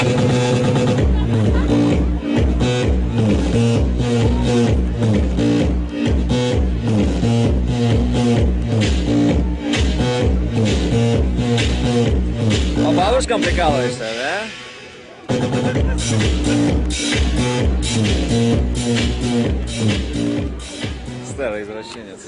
По бабушкам прикалываешься, да? Старый извращенец.